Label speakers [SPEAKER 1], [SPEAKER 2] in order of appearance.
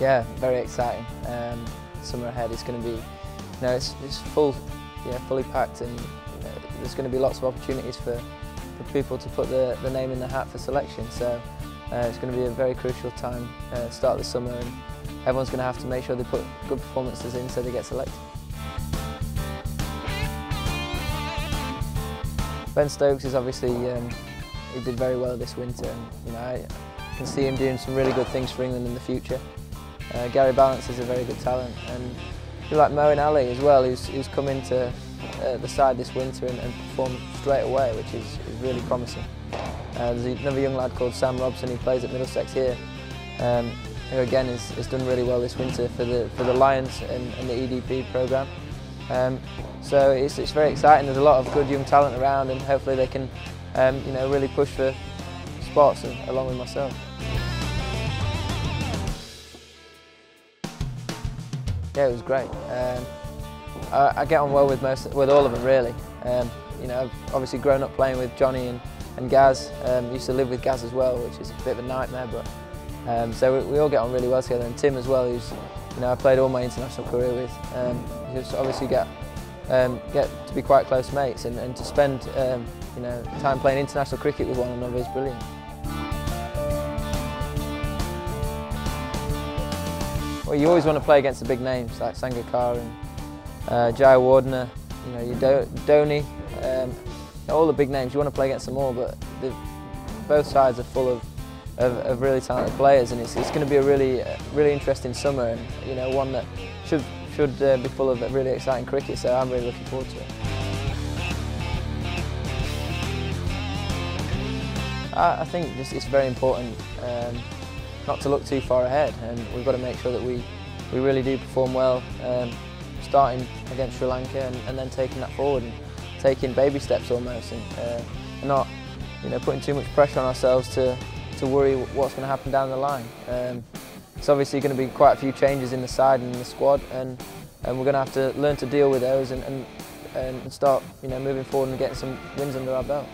[SPEAKER 1] Yeah, very exciting. Um, summer ahead is going to be, you know, it's, it's full, yeah, fully packed, and there's going to be lots of opportunities for, for people to put the, the name in the hat for selection. So uh, it's going to be a very crucial time, uh, start of the summer, and everyone's going to have to make sure they put good performances in so they get selected. Ben Stokes is obviously um, he did very well this winter, and you know I can see him doing some really good things for England in the future. Uh, Gary Ballance is a very good talent, and you like Moeen Ali as well, who's, who's come into uh, the side this winter and, and performed straight away, which is, is really promising. Uh, there's another young lad called Sam Robson who plays at Middlesex here, um, who again has, done really well this winter for the for the Lions and, and the EPP program. Um, so it's, it's very exciting. There's a lot of good young talent around, and hopefully they can, um, you know, really push for spots along with myself. Yeah, it was great. Um, I, I, get on well with most, with all of them really. Um, you know, I've obviously grown up playing with Johnny and, and Gaz. Um, used to live with Gaz as well, which is a bit of a nightmare, but um, so we, we, all get on really well together. And Tim as well, who's you know I played all my international career with. Um, just obviously get um, get to be quite close mates and, and to spend you know time playing international cricket with one another is brilliant. Well, you always want to play against the big names like Sangakkara and uh, Jayawardene, you know, your Do Dhoni, um, all the big names. You want to play against them all, but both sides are full of, of, of, really talented players, and it's, it's going to be a really, uh, really interesting summer, and you know, one that should should uh, be full of really exciting cricket. So I'm really looking forward to it. I, I think it's very important. Um, not to look too far ahead and we've got to make sure that we, we really do perform well um, starting against Sri Lanka and, and, then taking that forward and taking baby steps almost and, uh, and not you know, putting too much pressure on ourselves to, to worry what's going to happen down the line. Um, it's obviously going to be quite a few changes in the side and in the squad and, and we're going to have to learn to deal with those and, and, and start you know, moving forward and getting some wins under our belts.